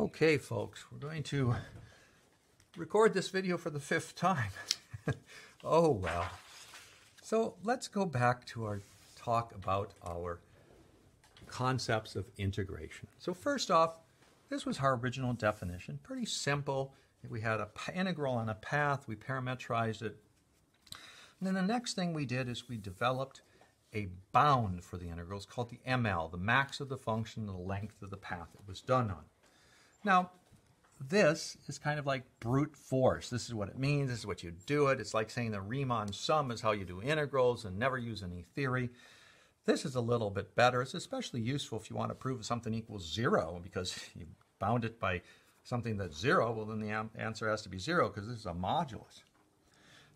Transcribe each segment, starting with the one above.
Okay, folks, we're going to record this video for the fifth time. oh, well. So let's go back to our talk about our concepts of integration. So first off, this was our original definition. Pretty simple. We had a integral on a path. We parametrized it. And then the next thing we did is we developed a bound for the integrals called the ML, the max of the function, the length of the path it was done on. Now, this is kind of like brute force. This is what it means. This is what you do it. It's like saying the Riemann sum is how you do integrals and never use any theory. This is a little bit better. It's especially useful if you want to prove something equals zero because you bound it by something that's zero. Well, then the answer has to be zero because this is a modulus.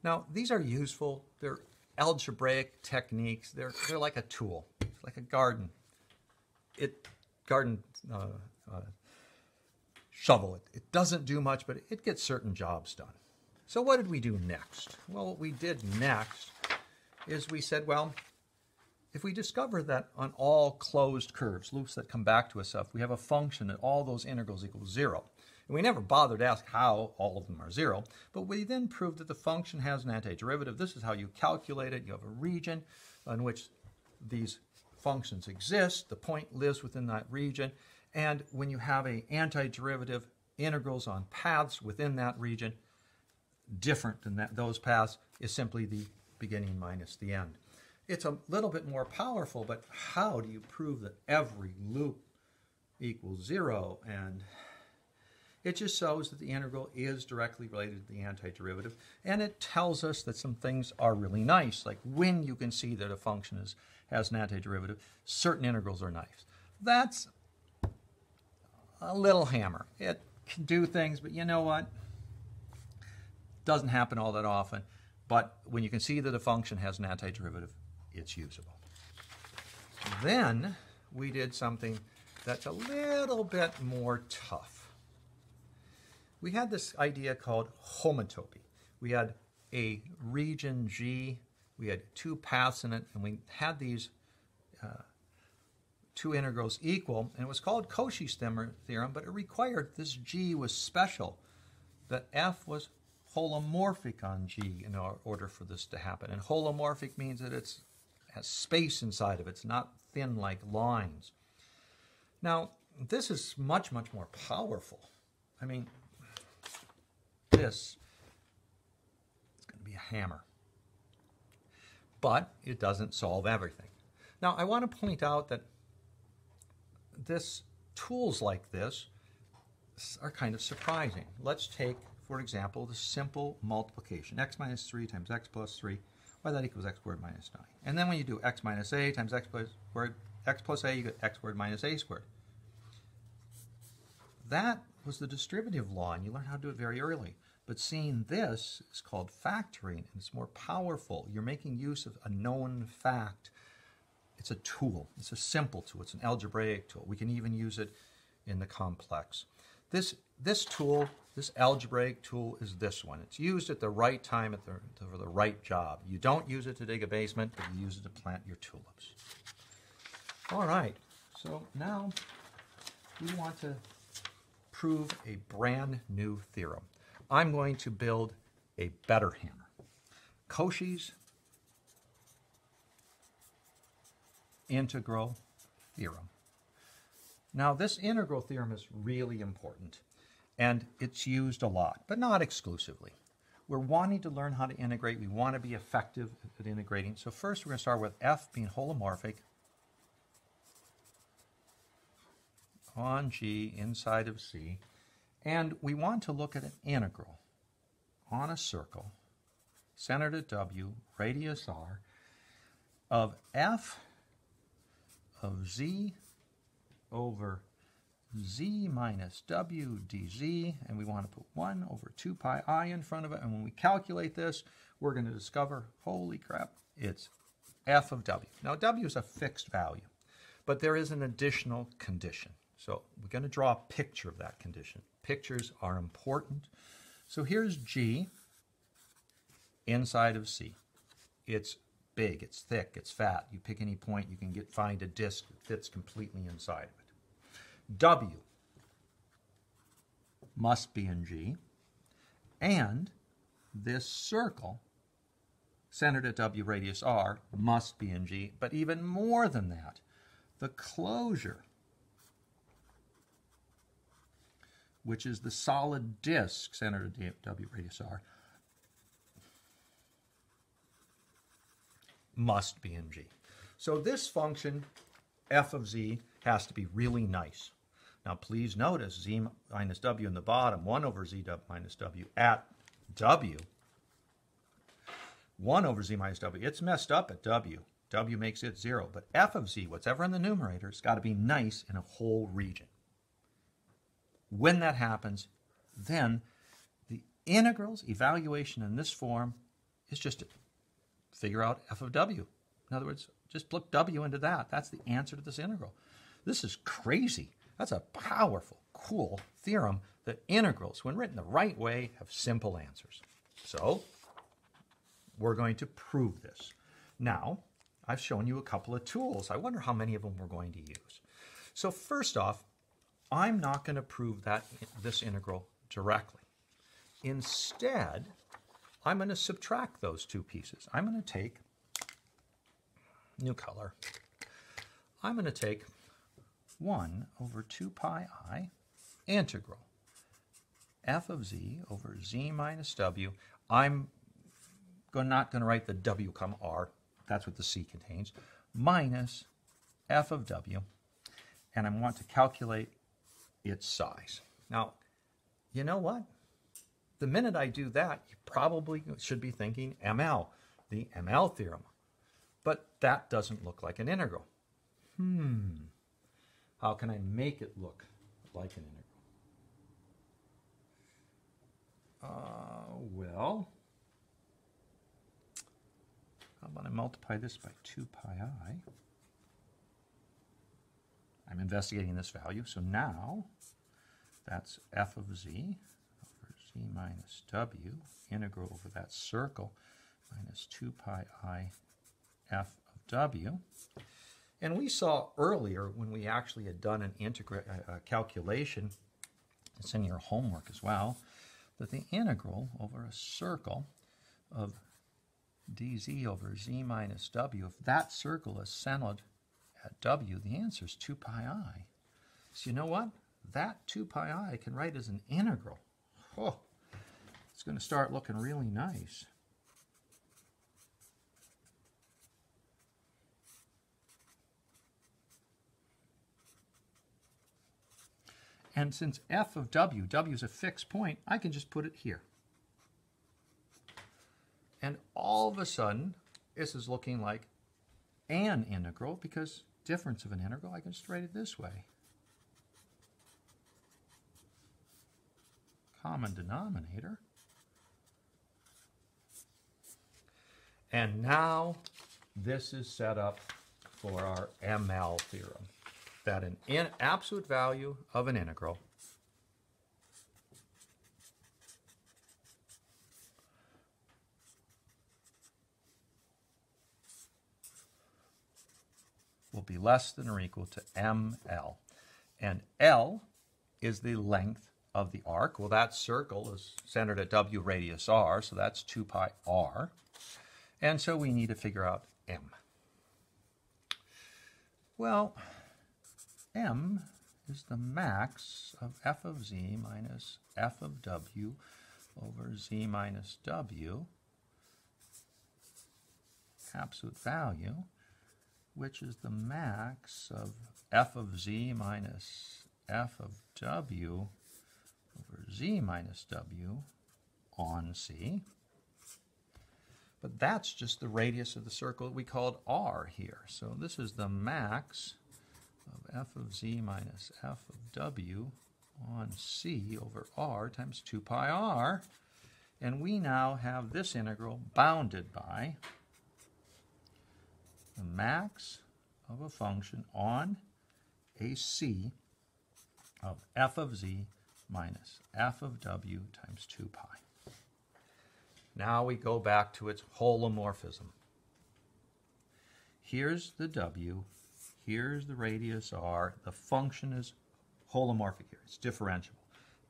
Now, these are useful. They're algebraic techniques. They're, they're like a tool. It's like a garden. It garden uh, uh, shovel. It, it doesn't do much, but it gets certain jobs done. So what did we do next? Well, what we did next is we said, well, if we discover that on all closed curves, loops that come back to us, if we have a function that all those integrals equal zero, and we never bothered to ask how all of them are zero, but we then proved that the function has an antiderivative. This is how you calculate it. You have a region in which these functions exist. The point lives within that region. And when you have a antiderivative integrals on paths within that region, different than that, those paths is simply the beginning minus the end. It's a little bit more powerful, but how do you prove that every loop equals zero? And it just shows that the integral is directly related to the antiderivative, and it tells us that some things are really nice, like when you can see that a function is, has an antiderivative, certain integrals are nice. That's a little hammer. It can do things, but you know what? Doesn't happen all that often. But when you can see that a function has an antiderivative, it's usable. Then we did something that's a little bit more tough. We had this idea called homotopy. We had a region G, we had two paths in it, and we had these uh, two integrals equal, and it was called Cauchy's theorem, but it required this G was special, that F was holomorphic on G in order for this to happen. And holomorphic means that it has space inside of it. It's not thin like lines. Now, this is much, much more powerful. I mean, this is going to be a hammer. But it doesn't solve everything. Now, I want to point out that this tools like this are kind of surprising. Let's take, for example, the simple multiplication. x minus 3 times x plus 3. Why that equals x squared minus 9. And then when you do x minus a times x plus, squared, x plus a, you get x squared minus a squared. That was the distributive law, and you learn how to do it very early. But seeing this is called factoring, and it's more powerful. You're making use of a known fact it's a tool. It's a simple tool. It's an algebraic tool. We can even use it in the complex. This, this tool, this algebraic tool is this one. It's used at the right time at the, for the right job. You don't use it to dig a basement, but you use it to plant your tulips. All right, so now we want to prove a brand new theorem. I'm going to build a better hammer. Cauchy's integral theorem. Now, this integral theorem is really important, and it's used a lot, but not exclusively. We're wanting to learn how to integrate. We want to be effective at integrating. So first, we're going to start with f being holomorphic on G inside of C. And we want to look at an integral on a circle, centered at W, radius R, of f of z over z minus w dz, and we want to put 1 over 2 pi i in front of it. And when we calculate this, we're going to discover, holy crap, it's f of w. Now, w is a fixed value, but there is an additional condition. So we're going to draw a picture of that condition. Pictures are important. So here's g inside of c. It's big, it's thick, it's fat. You pick any point, you can get find a disc that fits completely inside of it. W must be in G, and this circle centered at W radius R must be in G, but even more than that, the closure, which is the solid disk centered at W radius R, must be in G. So this function, f of z, has to be really nice. Now please notice z minus w in the bottom, 1 over z minus w at w 1 over z minus w. It's messed up at w. w makes it 0. But f of z, whatever in the numerator, has got to be nice in a whole region. When that happens, then the integrals evaluation in this form is just figure out f of w. In other words, just plug w into that. That's the answer to this integral. This is crazy. That's a powerful, cool theorem that integrals, when written the right way, have simple answers. So we're going to prove this. Now, I've shown you a couple of tools. I wonder how many of them we're going to use. So first off, I'm not going to prove that this integral directly. Instead, I'm going to subtract those two pieces. I'm going to take, new color, I'm going to take 1 over 2 pi i integral f of z over z minus w. I'm not going to write the w comma r, that's what the c contains, minus f of w, and I want to calculate its size. Now, you know what? The minute I do that, you probably should be thinking ML, the ML theorem. But that doesn't look like an integral. Hmm. How can I make it look like an integral? Uh, well, how about I multiply this by 2 pi i? I'm investigating this value, so now that's f of z minus w, integral over that circle, minus 2 pi i f of w. And we saw earlier when we actually had done an integra uh, calculation, it's in your homework as well, that the integral over a circle of dz over z minus w, if that circle is centered at w, the answer is 2 pi i. So you know what? That 2 pi i I can write as an integral. Oh, it's going to start looking really nice. And since f of w, w is a fixed point, I can just put it here. And all of a sudden, this is looking like an integral because difference of an integral, I can just write it this way. Common denominator. And now this is set up for our ML theorem that an in absolute value of an integral will be less than or equal to ml. And L is the length of the arc. Well, that circle is centered at W radius r, so that's 2 pi r. And so we need to figure out m. Well, m is the max of f of z minus f of w over z minus w, absolute value, which is the max of f of z minus f of w over z minus w on c. But that's just the radius of the circle we called r here. So this is the max of f of z minus f of w on c over r times 2 pi r. And we now have this integral bounded by the max of a function on a c of f of z minus f of w times 2 pi. Now we go back to its holomorphism. Here's the w, Here's the radius r. The function is holomorphic here. It's differentiable.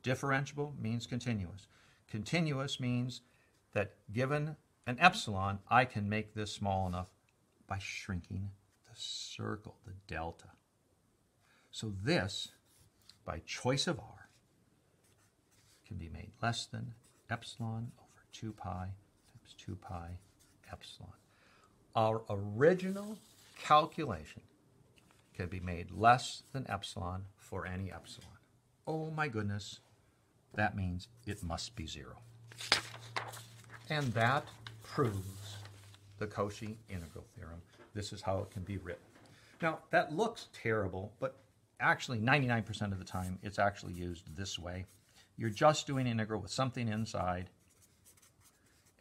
Differentiable means continuous. Continuous means that given an epsilon, I can make this small enough by shrinking the circle, the delta. So this, by choice of r, can be made less than epsilon 2 pi times 2 pi epsilon. Our original calculation can be made less than epsilon for any epsilon. Oh my goodness, that means it must be zero. And that proves the Cauchy integral theorem. This is how it can be written. Now, that looks terrible, but actually 99% of the time it's actually used this way. You're just doing integral with something inside,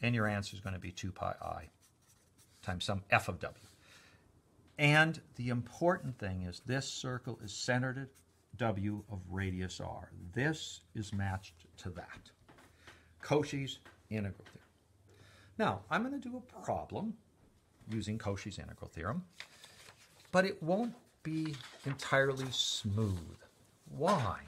and your answer is going to be 2 pi i times some f of w. And the important thing is this circle is centered at w of radius r. This is matched to that. Cauchy's integral theorem. Now, I'm going to do a problem using Cauchy's integral theorem, but it won't be entirely smooth. Why?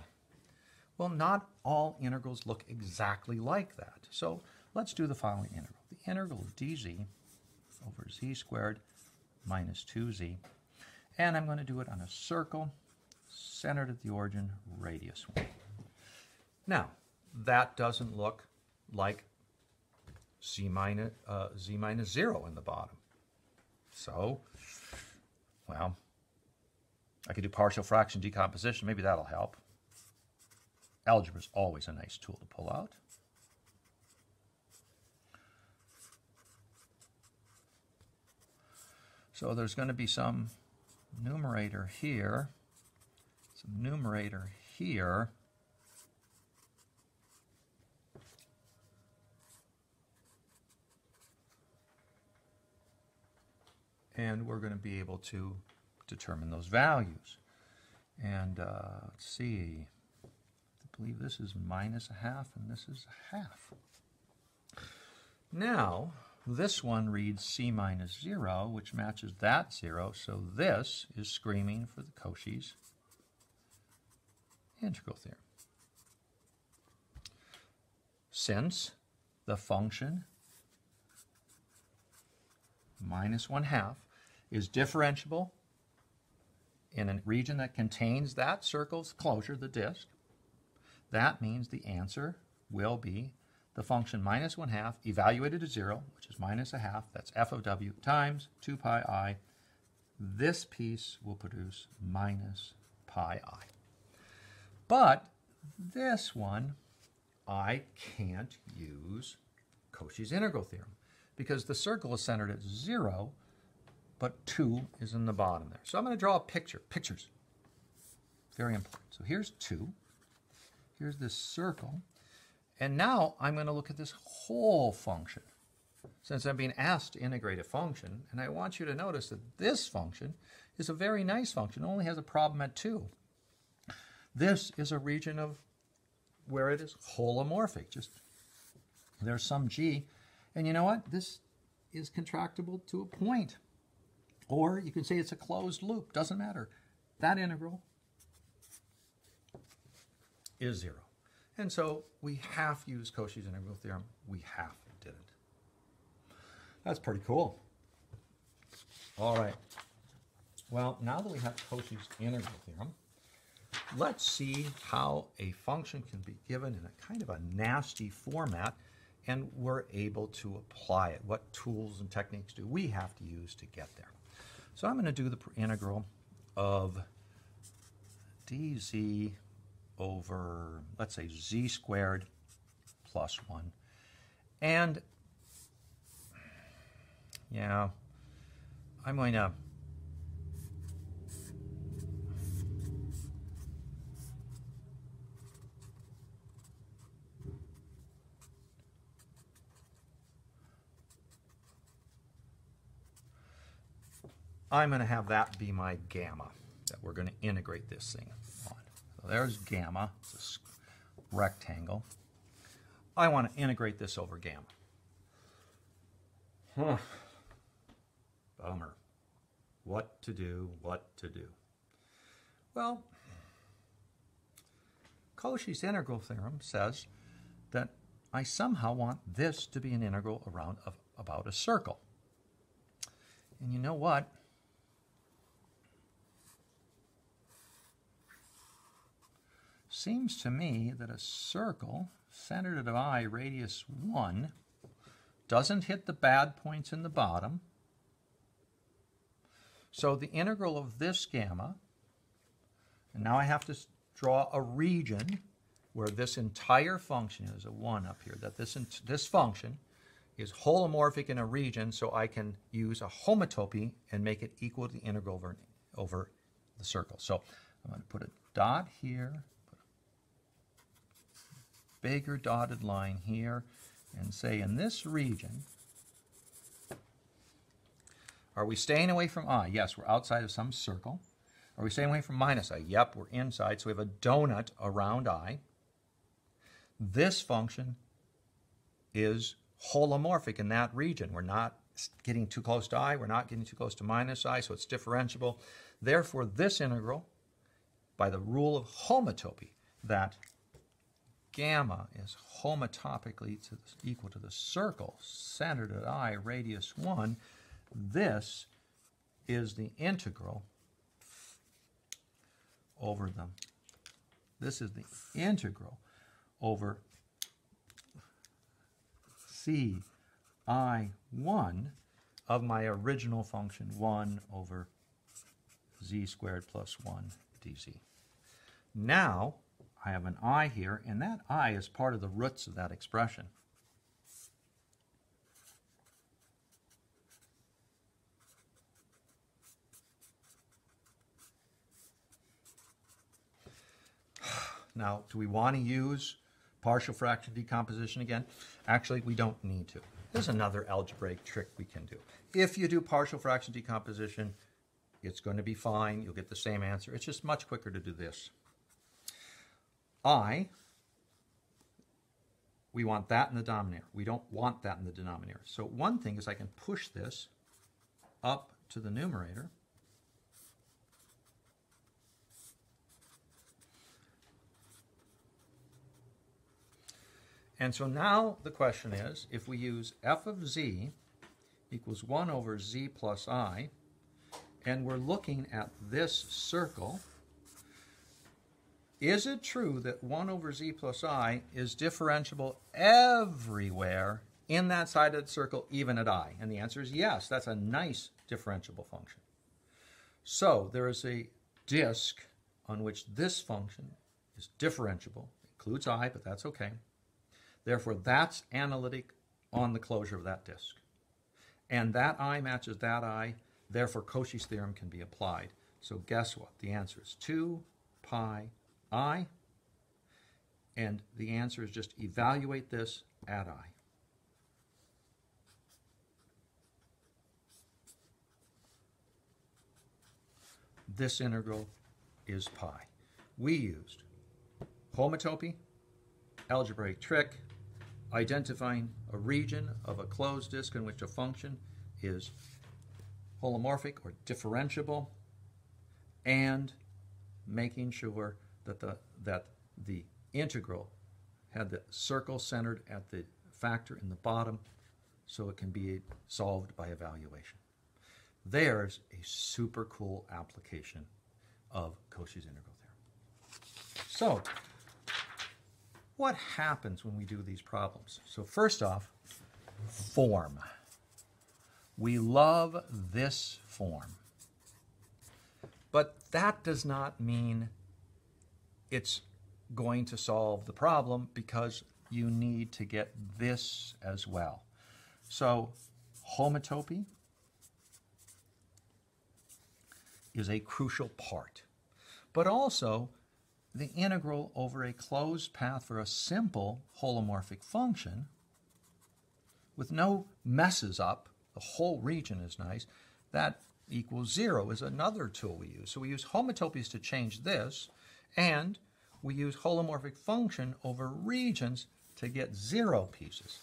Well, not all integrals look exactly like that. So let's do the following integral. The integral of dz over z squared minus 2z. And I'm going to do it on a circle centered at the origin, radius 1. Now, that doesn't look like z minus, uh, z minus 0 in the bottom. So, well, I could do partial fraction decomposition. Maybe that'll help. Algebra is always a nice tool to pull out. So there's going to be some numerator here, some numerator here. And we're going to be able to determine those values. And uh, let's see, I believe this is minus a half and this is a half. Now, this one reads c minus 0, which matches that 0, so this is screaming for the Cauchy's integral theorem. Since the function minus 1 half is differentiable in a region that contains that circle's closure, the disk, that means the answer will be the function minus 1 half evaluated to 0, which is minus a half, that's f of w, times 2 pi i. This piece will produce minus pi i. But this one, I can't use Cauchy's integral theorem because the circle is centered at 0, but 2 is in the bottom there. So I'm going to draw a picture. Pictures. Very important. So here's 2. Here's this circle. And now I'm going to look at this whole function. Since I'm being asked to integrate a function, and I want you to notice that this function is a very nice function. Only has a problem at 2. This is a region of where it is holomorphic. Just there's some g. And you know what? This is contractible to a point. Or you can say it's a closed loop. Doesn't matter. That integral is 0. And so we half use Cauchy's integral theorem. We half didn't. That's pretty cool. All right. Well, now that we have Cauchy's integral theorem, let's see how a function can be given in a kind of a nasty format and we're able to apply it. What tools and techniques do we have to use to get there? So I'm going to do the integral of dz over, let's say, z squared plus 1. And, yeah, I'm going to I'm going to have that be my gamma that we're going to integrate this thing there's gamma, it's a rectangle. I want to integrate this over gamma. Huh. Bummer. What to do, what to do. Well, Cauchy's integral theorem says that I somehow want this to be an integral around of, about a circle. And you know what? Seems to me that a circle centered at I radius 1 doesn't hit the bad points in the bottom. So the integral of this gamma, and now I have to draw a region where this entire function is a 1 up here, that this, this function is holomorphic in a region, so I can use a homotopy and make it equal to the integral over, over the circle. So I'm going to put a dot here, bigger dotted line here, and say in this region, are we staying away from i? Yes, we're outside of some circle. Are we staying away from minus i? Yep, we're inside, so we have a donut around i. This function is holomorphic in that region. We're not getting too close to i, we're not getting too close to minus i, so it's differentiable. Therefore, this integral, by the rule of homotopy, that gamma is homotopically to, equal to the circle centered at i, radius 1, this is the integral over the, this is the integral over c i1 of my original function 1 over z squared plus 1 dz. Now, I have an i here, and that i is part of the roots of that expression. Now, do we want to use partial fraction decomposition again? Actually, we don't need to. There's another algebraic trick we can do. If you do partial fraction decomposition, it's going to be fine. You'll get the same answer. It's just much quicker to do this. I, we want that in the denominator. We don't want that in the denominator. So one thing is I can push this up to the numerator And so now the question is, if we use f of z equals 1 over z plus i, and we're looking at this circle, is it true that 1 over z plus i is differentiable everywhere in that side of the circle, even at i? And the answer is yes. That's a nice differentiable function. So there is a disk on which this function is differentiable. It includes i, but that's okay. Therefore, that's analytic on the closure of that disk. And that I matches that I, therefore Cauchy's theorem can be applied. So guess what? The answer is 2 pi i, and the answer is just evaluate this at i. This integral is pi. We used homotopy, algebraic trick, identifying a region of a closed disk in which a function is holomorphic or differentiable, and making sure that the, that the integral had the circle centered at the factor in the bottom so it can be solved by evaluation. There's a super cool application of Cauchy's integral theorem. So what happens when we do these problems? So first off, form. We love this form. But that does not mean it's going to solve the problem because you need to get this as well. So homotopy is a crucial part. But also, the integral over a closed path for a simple holomorphic function with no messes up, the whole region is nice, that equals zero is another tool we use. So we use homotopies to change this, and we use holomorphic function over regions to get zero pieces.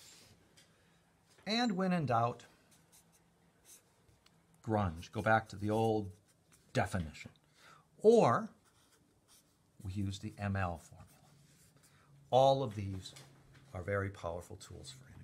And when in doubt, grunge, go back to the old definition. Or we use the ML formula. All of these are very powerful tools for.